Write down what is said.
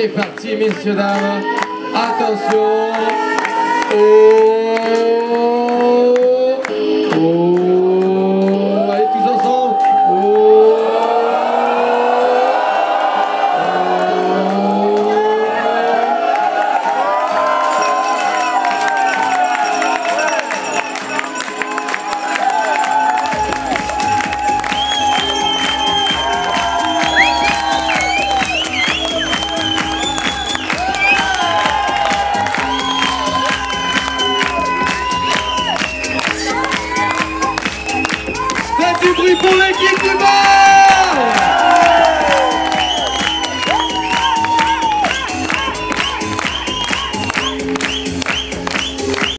C'est parti, messieurs, dames. Attention. Polegi!